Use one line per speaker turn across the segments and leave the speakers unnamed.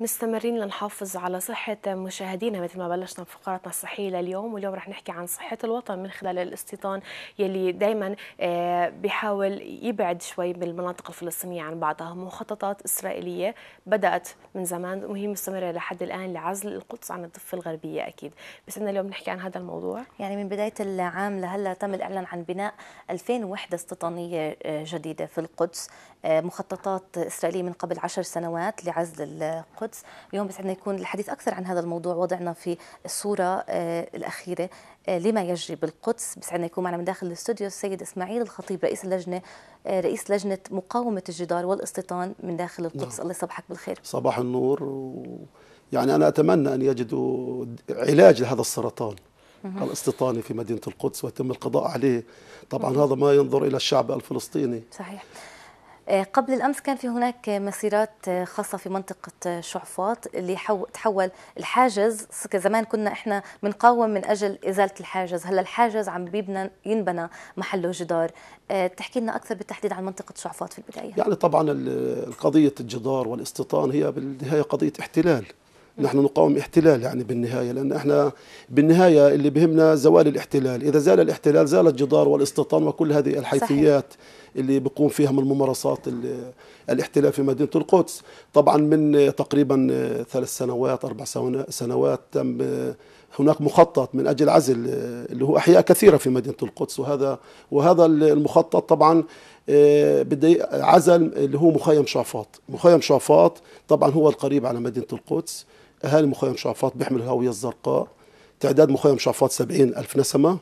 مستمرين لنحافظ على صحة مشاهدينا مثل ما بلشنا بفقراتنا الصحية لليوم واليوم رح نحكي عن صحة الوطن من خلال الاستيطان يلي دايما آه، بيحاول يبعد شوي بالمناطق الفلسطينية عن بعضها. مخططات إسرائيلية بدأت من زمان وهي مستمرة لحد الآن لعزل القدس عن الضفة الغربية أكيد. بس إننا اليوم نحكي عن هذا الموضوع.
يعني من بداية العام لهلا تم الإعلان عن بناء 2000 وحدة استيطانية آه، جديدة في القدس. مخططات إسرائيلية من قبل عشر سنوات لعزل القدس. اليوم بسعدنا يكون الحديث أكثر عن هذا الموضوع. وضعنا في الصورة آه، الأخيرة آه، لما يجري بالقدس. بسعدنا يكون معنا من داخل الاستوديو السيد إسماعيل الخطيب رئيس اللجنة رئيس لجنة مقاومة الجدار والاستيطان من داخل القدس. نعم. الله يصبحك بالخير.
صباح النور. و... يعني أنا أتمنى أن يجدوا علاج لهذا السرطان الاستيطاني في مدينة القدس ويتم القضاء عليه. طبعا هذا ما ينظر إلى الشعب الفلسطيني.
صحيح. آه، قبل الأمس كان في هناك مسيرات آه، خاصة في منطقة شعفاط اللي تحول الحاجز. زمان كنا إحنا بنقاوم من أجل إزالة الحاجز. هلا الحاجز عم بيبنى ينبنى محله جدار. آه، تحكي لنا أكثر بالتحديد عن منطقة شعفاط في البداية.
يعني طبعا القضية الجدار والاستيطان هي بالنهاية قضية احتلال. نحن نقاوم احتلال يعني بالنهاية لأن إحنا بالنهاية اللي بهمنا زوال الاحتلال، إذا زال الاحتلال زال الجدار والاستيطان وكل هذه الحيثيات. صحيح. اللي بيقوم فيها من ممارسات الاحتلال في مدينة القدس، طبعا من تقريبا ثلاث سنوات أربع سنوات تم هناك مخطط من أجل عزل اللي هو أحياء كثيرة في مدينة القدس. وهذا وهذا المخطط طبعا بدي عزل اللي هو مخيم شعفاط مخيم شعفاط طبعا هو القريب على مدينة القدس. أهالي مخيم شعفاط بيحمل الهوية الزرقاء. تعداد مخيم شعفاط سبعين ألف نسمة.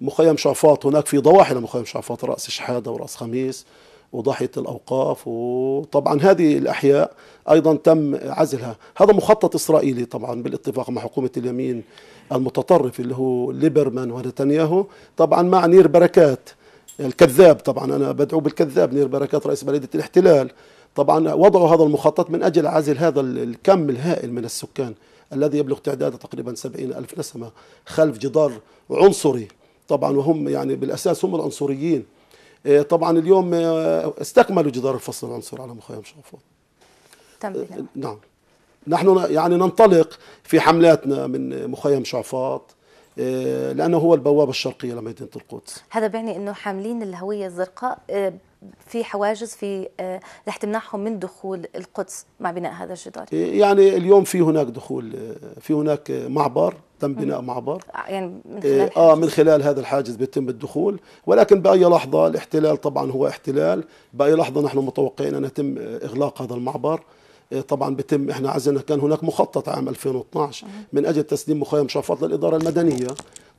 مخيم شعفاط هناك في ضواحي لمخيم شعفاط رأس شحادة ورأس خميس وضاحية الأوقاف وطبعا هذه الأحياء أيضا تم عزلها. هذا مخطط إسرائيلي طبعا بالاتفاق مع حكومة اليمين المتطرف اللي هو ليبرمان ونتنياهو. طبعا مع نير بركات الكذاب طبعا أنا بدعو بالكذاب نير بركات رئيس بلدية الاحتلال. طبعا وضعوا هذا المخطط من أجل عزل هذا الكم الهائل من السكان الذي يبلغ تعداده تقريبا سبعين ألف نسمة خلف جدار عنصري. طبعا وهم يعني بالأساس هم العنصريين. إيه، طبعا اليوم آه، استكملوا جدار الفصل العنصري على مخيم شرفات
تم
نعم. نحن يعني ننطلق في حملاتنا من مخيم شعفاط آه، لأنه هو البوابة الشرقية لمدينة القدس.
هذا بيعني إنه حاملين الهوية الزرقاء آه، في حواجز في آه، رح تمنعهم من دخول القدس مع بناء هذا الجدار.
يعني اليوم في هناك دخول في هناك معبر تم بناء معبر.
يعني من خلال
آه من خلال هذا الحاجز بيتم الدخول. ولكن بأي لحظة الاحتلال طبعا هو احتلال. بأي لحظة نحن متوقعين أن يتم إغلاق هذا المعبر. إيه، طبعا بتم إحنا عزلنا كان هناك مخطط عام 2012 من أجل تسليم مخيم شافط للاداره المدنية.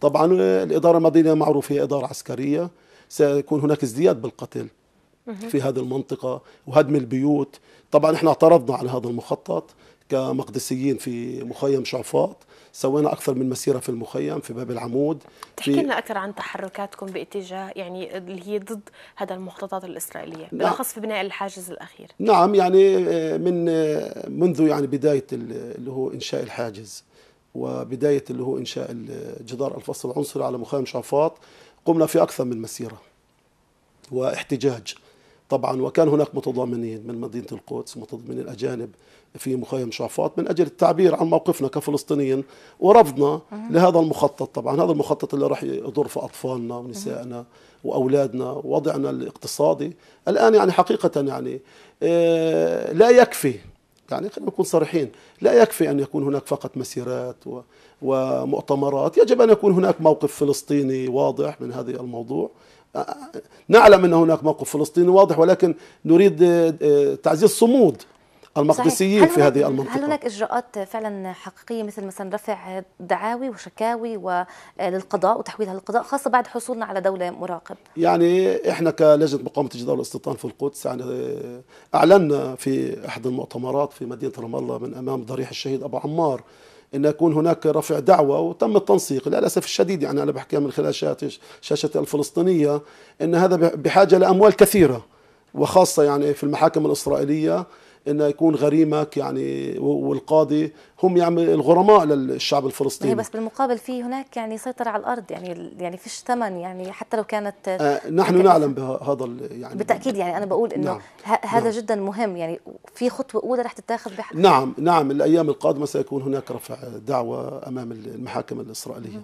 طبعا الإدارة المدنية معروفه هي إدارة عسكرية. سيكون هناك ازدياد بالقتل في هذه المنطقة وهدم البيوت. طبعا إحنا اعترضنا على هذا المخطط كمقدسيين في مخيم شعفاط سوينا أكثر من مسيرة في المخيم في باب العمود.
تحكي لنا أكثر عن تحركاتكم باتجاه يعني اللي هي ضد هذا المخططات الإسرائيلية نعم. بالأخص في بناء الحاجز الأخير.
نعم يعني آه، من آه، منذ يعني بداية اللي هو إنشاء الحاجز وبداية اللي هو إنشاء جدار الفصل العنصري على مخيم شعفاط قمنا في أكثر من مسيرة واحتجاج. طبعا وكان هناك متضامنين من مدينة القدس متضامنين الأجانب في مخيم شعفاط من أجل التعبير عن موقفنا كفلسطينيين ورفضنا لهذا المخطط طبعا. هذا المخطط اللي راح يضر في أطفالنا ونسائنا وأولادنا ووضعنا الاقتصادي. الآن يعني حقيقة يعني آه، لا يكفي يعني خلينا نكون صريحين لا يكفي أن يكون هناك فقط مسيرات ومؤتمرات. يجب أن يكون هناك موقف فلسطيني واضح من هذا الموضوع. نعلم أن هناك موقف فلسطيني واضح ولكن نريد آه، تعزيز صمود المقدسيين في هذه المنطقة؟
هل هناك إجراءات فعلا حقيقية مثل مثلا رفع دعاوي وشكاوي للقضاء وتحويلها للقضاء خاصة بعد حصولنا على دولة مراقب؟
يعني إحنا كلجنة مقاومة الجدار والاستيطان في القدس يعني أعلنا في أحد المؤتمرات في مدينة رام الله من أمام ضريح الشهيد أبو عمار إن يكون هناك رفع دعوة وتم التنسيق. للأسف الشديد يعني أنا بحكيها من خلال شاشه الفلسطينية إن هذا بحاجة لأموال كثيرة وخاصة يعني في المحاكم الإسرائيلية. انه يكون غريمك يعني والقاضي هم يعني الغرماء للشعب الفلسطيني.
بس بالمقابل في هناك يعني سيطرة على الأرض يعني يعني فيش ثمن يعني حتى لو كانت
آه نحن. نعلم بهذا يعني
بالتأكيد يعني أنا بقول إنه
نعم.
هذا
نعم.
جدا مهم يعني في خطوة أولى رح تتاخذ بحق
نعم نعم الأيام القادمة سيكون هناك رفع دعوى أمام المحاكم الإسرائيلية.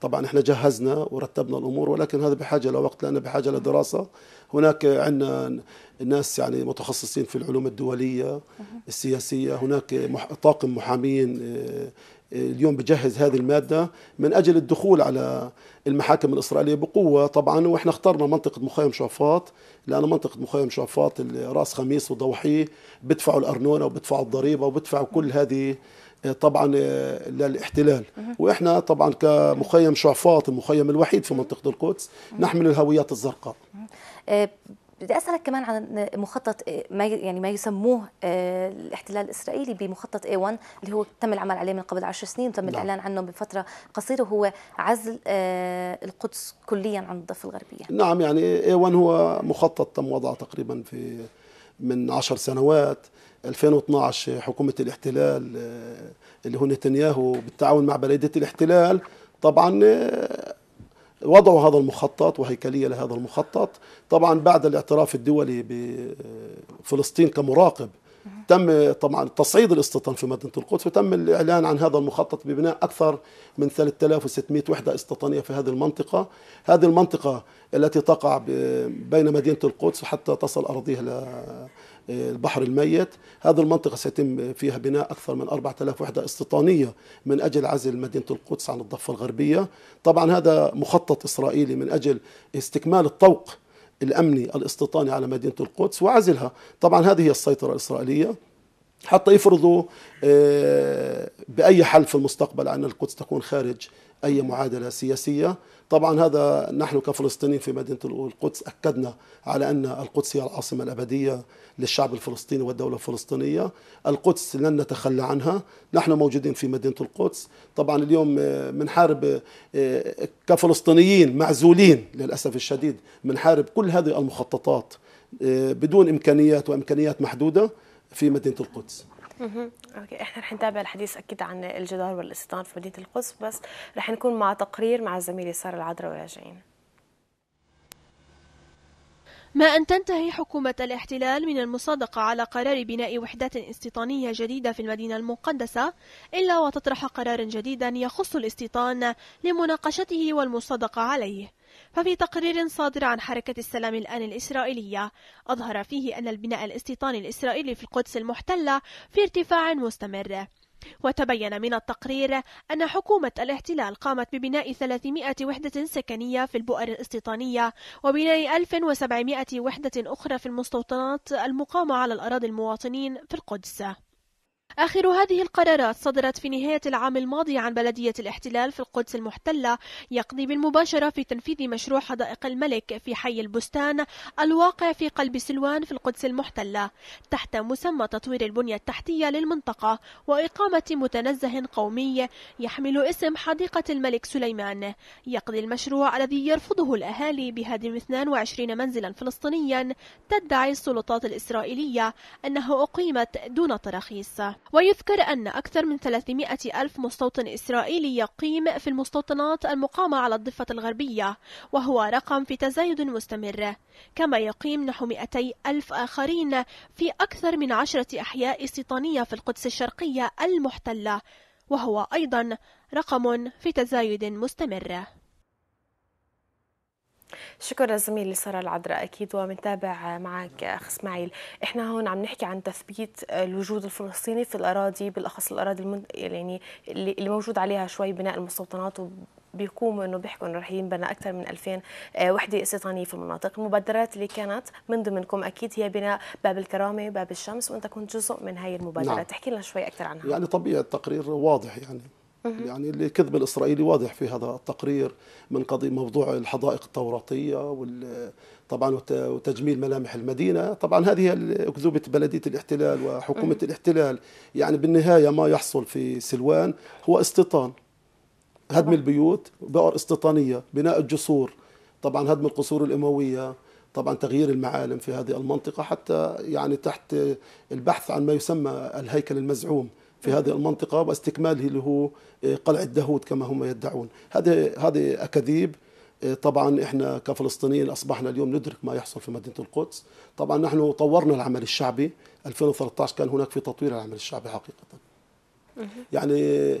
طبعا إحنا جهزنا ورتبنا الأمور ولكن هذا بحاجة لوقت لأن بحاجة لدراسة. هناك عندنا ناس يعني متخصصين في العلوم الدولية السياسية. هناك طاقم محامين. آه، اليوم بجهز هذه المادة من أجل الدخول على المحاكم الإسرائيلية بقوة طبعا وإحنا اخترنا منطقة مخيم شعفاط لأن منطقة مخيم شعفاط رأس خميس وضوحيه بدفعوا الأرنونة وبدفعوا الضريبة وبدفعوا كل هذه آه، طبعا آه، للاحتلال. وإحنا طبعا كمخيم شعفاط المخيم الوحيد في منطقة القدس نحمل الهويات الزرقاء.
آه، بدي أسألك كمان عن مخطط آه، ما يعني ما يسموه آه، الاحتلال الإسرائيلي بمخطط A1 اللي هو تم العمل عليه من قبل عشر سنين وتم
نعم.
الإعلان عنه بفترة قصيرة وهو عزل آه، القدس كليا عن الضفة الغربية.
نعم يعني A1 هو مخطط تم وضعه تقريبا في من عشر سنوات. 2012 حكومة الاحتلال آه، اللي هو نتنياهو بالتعاون مع بلدية الاحتلال. طبعا وضعوا هذا المخطط وهيكلية لهذا المخطط. طبعا بعد الاعتراف الدولي بفلسطين كمراقب تم طبعا تصعيد الاستيطان في مدينة القدس وتم الإعلان عن هذا المخطط ببناء أكثر من 3600 وحدة إستيطانية في هذه المنطقة. هذه المنطقة التي تقع بين مدينة القدس حتى تصل أراضيها ل- البحر الميت. هذه المنطقة سيتم فيها بناء أكثر من 4000 وحدة استيطانية من أجل عزل مدينة القدس عن الضفة الغربية. طبعا هذا مخطط إسرائيلي من أجل استكمال الطوق الأمني الاستيطاني على مدينة القدس وعزلها. طبعا هذه هي السيطرة الإسرائيلية. حتى يفرضوا آه، بأي حل في المستقبل أن القدس تكون خارج أي معادلة سياسية. طبعا هذا نحن كفلسطينيين في مدينة القدس أكدنا على أن القدس هي العاصمة الأبدية للشعب الفلسطيني والدولة الفلسطينية. القدس لن نتخلى عنها نحن موجودين في مدينة القدس. طبعا اليوم آه، بنحارب آه، كفلسطينيين معزولين للأسف الشديد بنحارب كل هذه المخططات آه، بدون إمكانيات وإمكانيات محدودة. في مدينة القدس.
مهم. أوكي إحنا رح نتابع الحديث أكيد عن الجدار والاستيطان في مدينة القدس بس رح نكون مع تقرير مع زميلي ساره العذراء وراجعين.
ما أن تنتهي حكومة الاحتلال من المصادقة على قرار بناء وحدات استيطانية جديدة في المدينة المقدسة إلا وتطرح قرارا جديدا يخص الاستيطان لمناقشته والمصادقة عليه. ففي تقرير صادر عن حركة السلام الآن الإسرائيلية أظهر فيه أن البناء الاستيطاني الإسرائيلي في القدس المحتلة في ارتفاع مستمر. وتبين من التقرير أن حكومة الاحتلال قامت ببناء 300 وحدة سكنية في البؤر الاستيطانية وبناء 1700 وحدة أخرى في المستوطنات المقامة على الأراضي المواطنين في القدس. آخر هذه القرارات صدرت في نهاية العام الماضي عن بلدية الاحتلال في القدس المحتلة يقضي بالمباشرة في تنفيذ مشروع حدائق الملك في حي البستان الواقع في قلب سلوان في القدس المحتلة تحت مسمى تطوير البنية التحتية للمنطقة وإقامة متنزه قومي يحمل اسم حديقة الملك سليمان. يقضي المشروع الذي يرفضه الأهالي بهدم 22 منزلا فلسطينيا تدعي السلطات الإسرائيلية أنه أقيمت دون تراخيص. ويذكر أن أكثر من 300 ألف مستوطن إسرائيلي يقيم في المستوطنات المقامة على الضفة الغربية وهو رقم في تزايد مستمر. كما يقيم نحو 200 ألف آخرين في أكثر من عشرة أحياء استيطانية في القدس الشرقية المحتلة وهو أيضا رقم في تزايد مستمر.
شكرا زميلي سارة العذراء أكيد وبنتابع معك أخ إسماعيل إحنا هون عم نحكي عن تثبيت الوجود الفلسطيني في الأراضي بالأخص الأراضي المن... يعني اللي موجود عليها شوي بناء المستوطنات بيقوموا إنه بيحكوا إنه رح ينبنى أكثر من 2000 وحدة استيطانية في المناطق، المبادرات اللي كانت من ضمنكم أكيد هي بناء باب الكرامة، باب الشمس وانت كنت جزء من هاي المبادرة،
نعم.
تحكي لنا شوي أكثر عنها.
يعني طبيعة التقرير واضح يعني يعني الكذب الإسرائيلي واضح في هذا التقرير من قضية موضوع الحدائق التوراتية وال طبعا وت- وتجميل ملامح المدينة. طبعا هذه أكذوبة بلدية الاحتلال وحكومة الاحتلال. يعني بالنهاية ما يحصل في سلوان هو استيطان. هدم البيوت بؤر استيطانية بناء الجسور. طبعا هدم القصور الأموية. طبعا تغيير المعالم في هذه المنطقة حتى يعني تحت البحث عن ما يسمى الهيكل المزعوم. في هذه المنطقة واستكماله اللي هو قلعة داوود كما هم يدعون. هذه هذه أكاذيب. طبعا إحنا كفلسطينيين أصبحنا اليوم ندرك ما يحصل في مدينة القدس. طبعا نحن طورنا العمل الشعبي. 2013 كان هناك في تطوير العمل الشعبي حقيقة. يعني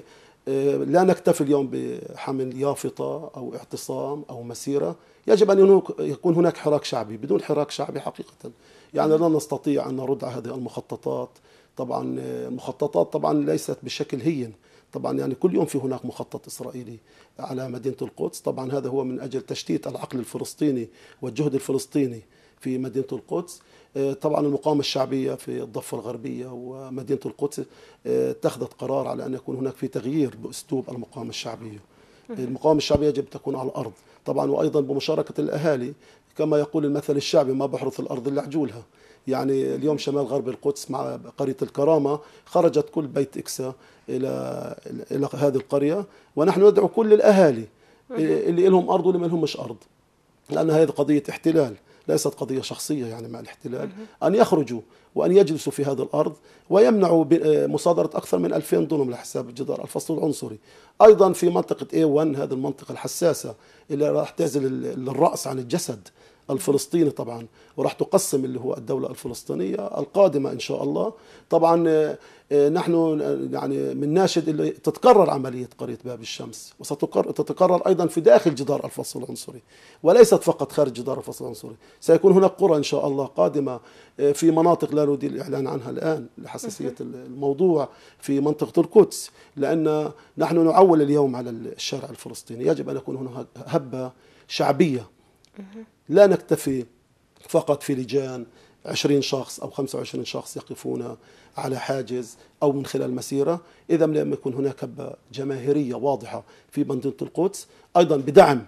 لا نكتفي اليوم بحمل يافطة أو اعتصام أو مسيرة. يجب أن يكون هناك حراك شعبي بدون حراك شعبي حقيقة. يعني لا نستطيع أن نرد على هذه المخططات. طبعا المخططات طبعا ليست بشكل هين. طبعا يعني كل يوم في هناك مخطط إسرائيلي على مدينة القدس. طبعا هذا هو من أجل تشتيت العقل الفلسطيني والجهد الفلسطيني في مدينة القدس. آه، طبعا المقاومة الشعبية في الضفة الغربية ومدينة القدس آه، اتخذت قرار على أن يكون هناك في تغيير بأسلوب المقاومة الشعبية. المقاومة الشعبية يجب تكون على الأرض. طبعا وأيضا بمشاركة الأهالي كما يقول المثل الشعبي ما بحرث الأرض إلا عجولها. يعني اليوم شمال غرب القدس مع قرية الكرامة خرجت كل بيت إكسا إلى إلى هذه القرية ونحن ندعو كل الأهالي اللي لهم أرض واللي ما لهمش أرض لأن هذه قضية احتلال ليست قضية شخصية يعني مع الاحتلال أن يخرجوا وأن يجلسوا في هذه الأرض ويمنعوا مصادرة أكثر من 2000 دونم لحساب الجدار الفصل العنصري. أيضا في منطقة A1 هذه المنطقة الحساسة اللي راح تعزل الرأس عن الجسد الفلسطيني طبعا وراح تقسم اللي هو الدولة الفلسطينية القادمة إن شاء الله. طبعا آه، نحن يعني من ناشد اللي تتكرر عملية قرية باب الشمس وستتكرر أيضا في داخل جدار الفصل العنصري وليست فقط خارج جدار الفصل العنصري. سيكون هناك قرى إن شاء الله قادمة آه، في مناطق لا نريد الإعلان عنها الآن لحساسية الموضوع في منطقة القدس لأن نحن نعول اليوم على الشارع الفلسطيني. يجب أن يكون هناك هبة شعبية. لا نكتفي فقط في لجان 20 شخص أو 25 شخص يقفون على حاجز أو من خلال مسيرة. إذا لم يكن هناك جماهيرية واضحة في مدينة القدس أيضا بدعم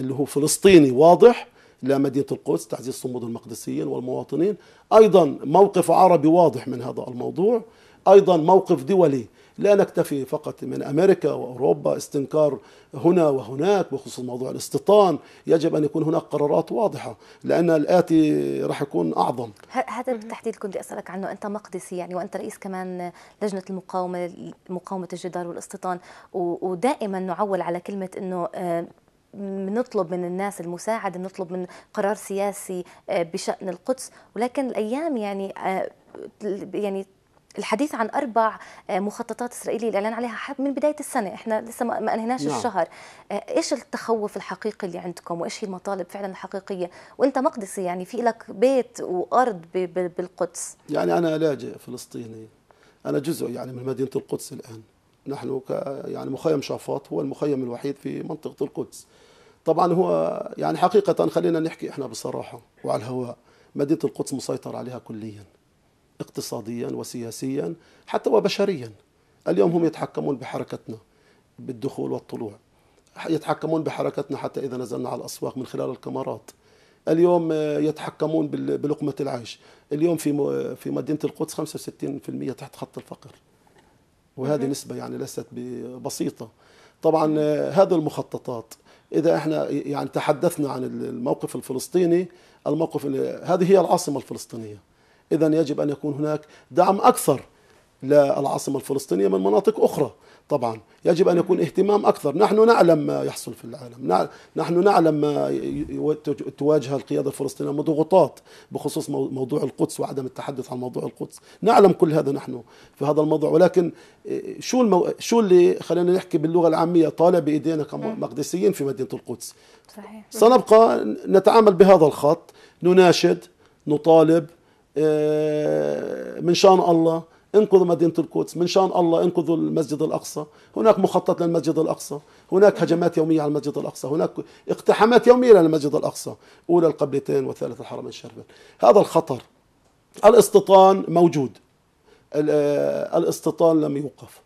اللي هو فلسطيني واضح لمدينة القدس تعزيز صمود المقدسيين والمواطنين. أيضا موقف عربي واضح من هذا الموضوع. أيضا موقف دولي لا نكتفي فقط من أمريكا وأوروبا استنكار هنا وهناك بخصوص موضوع الاستيطان. يجب أن يكون هناك قرارات واضحة لأن الآتي راح يكون أعظم.
هذا بالتحديد كنت أسألك عنه. أنت مقدسي يعني وأنت رئيس كمان لجنة المقاومة مقاومة الجدار والاستيطان ودائما نعول على كلمة إنه بنطلب آه، من الناس المساعدة بنطلب من قرار سياسي آه، بشأن القدس. ولكن الأيام يعني آه، يعني الحديث عن أربع آه، مخططات إسرائيلية الاعلان عليها من بداية السنة. إحنا لسه ما انهيناش نعم. الشهر. آه، إيش التخوف الحقيقي اللي عندكم؟ وإيش هي المطالب فعلا الحقيقية؟ وأنت مقدسي يعني في لك بيت وأرض بالقدس.
يعني أنا لاجئ فلسطيني. أنا جزء يعني من مدينة القدس الآن. نحن ك يعني مخيم شافاط هو المخيم الوحيد في منطقة القدس. طبعا هو يعني حقيقة خلينا نحكي إحنا بصراحة وعلى الهواء. مدينة القدس مسيطر عليها كليا. اقتصاديا وسياسيا حتى وبشريا. اليوم هم يتحكمون بحركتنا بالدخول والطلوع. يتحكمون بحركتنا حتى إذا نزلنا على الأسواق من خلال الكاميرات. اليوم يتحكمون بلقمة العيش. اليوم في في مدينة القدس 65% تحت خط الفقر. وهذه نسبة يعني ليست بسيطة. طبعا هذه المخططات. إذا إحنا يعني تحدثنا عن الموقف الفلسطيني الموقف هذه هي العاصمة الفلسطينية. إذا يجب أن يكون هناك دعم أكثر للعاصمة الفلسطينية من مناطق أخرى. طبعا يجب أن يكون اهتمام أكثر. نحن نعلم ما يحصل في العالم. نحن نعلم ما تواجه القيادة الفلسطينية من ضغوطات بخصوص موضوع القدس وعدم التحدث عن موضوع القدس. نعلم كل هذا نحن في هذا الموضوع. ولكن شو المو... شو اللي خلينا نحكي باللغة العامية؟ طالع بإيدينا كمقدسيين في مدينة القدس. صحيح. سنبقى نتعامل بهذا الخط. نناشد نطالب من شان الله انقذوا مدينة القدس من شان الله انقذوا المسجد الأقصى. هناك مخطط للمسجد الأقصى هناك هجمات يومية على المسجد الأقصى هناك اقتحامات يومية للمسجد الأقصى. أولى القبلتين وثالث الحرمين الشريفين هذا الخطر. الاستيطان موجود. آه، الاستيطان لم يوقف.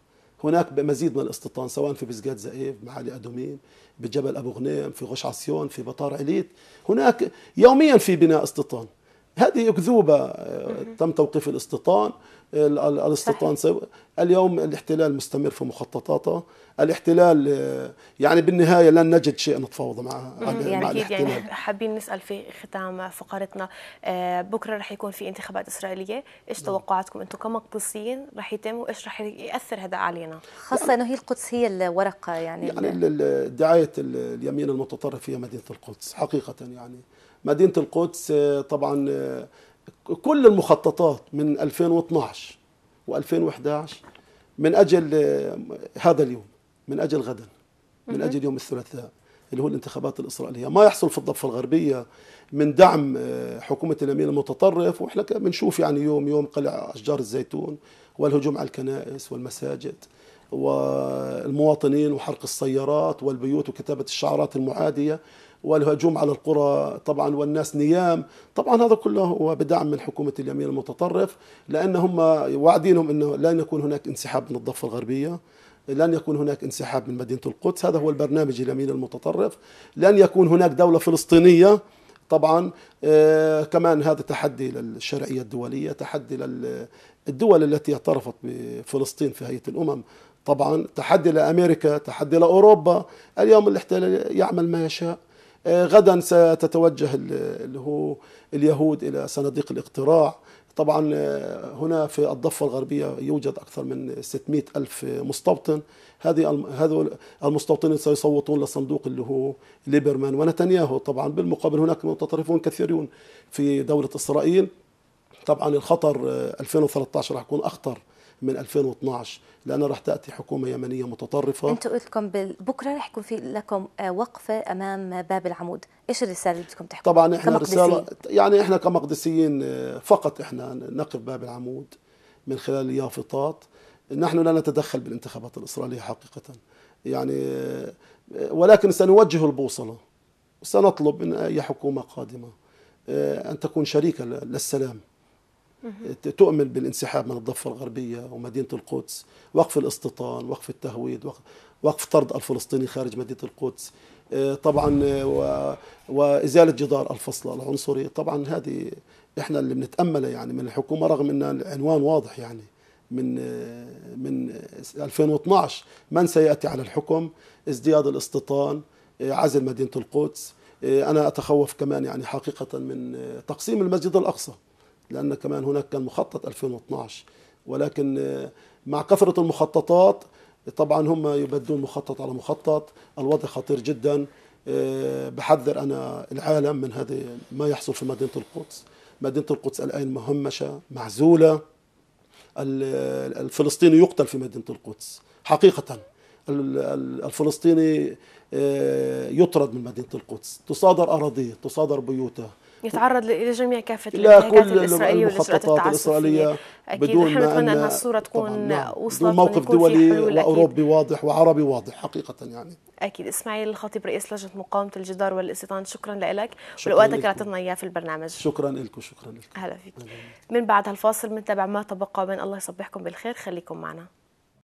هناك مزيد من الاستيطان سواء في بسجات زئيف معالي أدومين بجبل أبو غنيم في غش عصيون في بطار عليت هناك يوميا في بناء استيطان هذه أكذوبة تم توقيف الاستيطان. الاستيطان اليوم الاحتلال مستمر في مخططاته. الاحتلال يعني بالنهاية لن نجد شيء نتفاوض معه
يعني مع أكيد يعني حابين نسأل في ختام فقرتنا آه، بكرة رح يكون في انتخابات إسرائيلية. إيش نعم. توقعاتكم؟ أنتم كمقدسيين رح يتم وإيش رح يأثر هذا علينا؟
خاصة يعني إنه هي القدس هي الورقة يعني
يعني دعاية اليمين المتطرف هي مدينة القدس حقيقة يعني. مدينة القدس آه، طبعا آه، كل المخططات من 2012 و2011 من أجل آه، هذا اليوم من أجل غدا من أجل يوم الثلاثاء اللي هو الانتخابات الإسرائيلية. ما يحصل في الضفة الغربية من دعم حكومة اليمين المتطرف وإحنا بنشوف يعني يوم يوم قلع أشجار الزيتون والهجوم على الكنائس والمساجد والمواطنين وحرق السيارات والبيوت وكتابة الشعارات المعادية. والهجوم على القرى طبعا والناس نيام. طبعا هذا كله هو بدعم من حكومة اليمين المتطرف لأن هم واعدينهم أنه لن يكون هناك انسحاب من الضفة الغربية لن يكون هناك انسحاب من مدينة القدس. هذا هو البرنامج اليمين المتطرف. لن يكون هناك دولة فلسطينية. طبعا آه كمان هذا تحدي للشرعية الدولية تحدي للدول التي اعترفت بفلسطين في هيئة الأمم. طبعا تحدي لأمريكا تحدي لأوروبا. اليوم الاحتلال يعمل ما يشاء. غدا ستتوجه اللي هو اليهود إلى صناديق الاقتراع. طبعا آه، هنا في الضفة الغربية يوجد أكثر من 600 ألف مستوطن. هذه هذول المستوطنين سيصوتون لصندوق اللي هو ليبرمان ونتنياهو. طبعا بالمقابل هناك متطرفون كثيرون في دولة إسرائيل. طبعا الخطر 2013 آه، راح يكون أخطر من 2012 لأنه راح تأتي حكومة يمنية متطرفة.
أنتم قلت لكم بكرة راح يكون في لكم آه، وقفة أمام باب العمود. إيش الرسالة اللي بدكم تحكوا؟
طبعا إحنا رسالة يعني إحنا كمقدسيين آه، فقط إحنا نقف باب العمود من خلال اليافطات نحن لا نتدخل بالانتخابات الإسرائيلية حقيقة. يعني آه، ولكن سنوجه البوصلة سنطلب من أي حكومة قادمة أن تكون شريكة للسلام. تؤمن بالانسحاب من الضفة الغربية ومدينة القدس وقف الاستيطان وقف التهويد وقف طرد الفلسطيني خارج مدينة القدس. آه، طبعا آه، وإزالة جدار الفصل العنصري. طبعا هذه إحنا اللي بنتأمله يعني من الحكومة رغم أن العنوان واضح يعني من آه، من 2012 من سيأتي على الحكم. ازدياد الاستيطان عزل مدينة القدس. أنا أتخوف كمان يعني حقيقة من تقسيم المسجد الأقصى. لأن كمان هناك كان مخطط 2012 ولكن آه، مع كثرة المخططات طبعا هم يبدون مخطط على مخطط. الوضع خطير جدا. آه، بحذر أنا العالم من هذا ما يحصل في مدينة القدس. مدينة القدس الآن مهمشة معزولة. الفلسطيني يقتل في مدينة القدس. حقيقة الفلسطيني آه، يطرد من مدينة القدس. تصادر أراضيه تصادر بيوته.
يتعرض لجميع كافة
الانتهاكات الإسرائيلية المخططات الإسرائيلية
بدون ما نتمنى أن الصورة تكون
نعم. وصلت موقف دولي وأوروبي واضح وعربي واضح حقيقة يعني.
أكيد. إسماعيل الخطيب رئيس لجنة مقاومة الجدار والإستيطان شكرا لك. ولوقتك اللي أعطيتنا إياه في البرنامج.
شكرا لكم شكرا لكم.
هلا فيك. من بعد هالفاصل بنتابع ما تبقى من الله يصبحكم بالخير. خليكم معنا.